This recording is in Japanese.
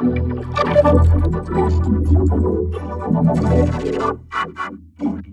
Thank you.